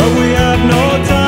but we have no time.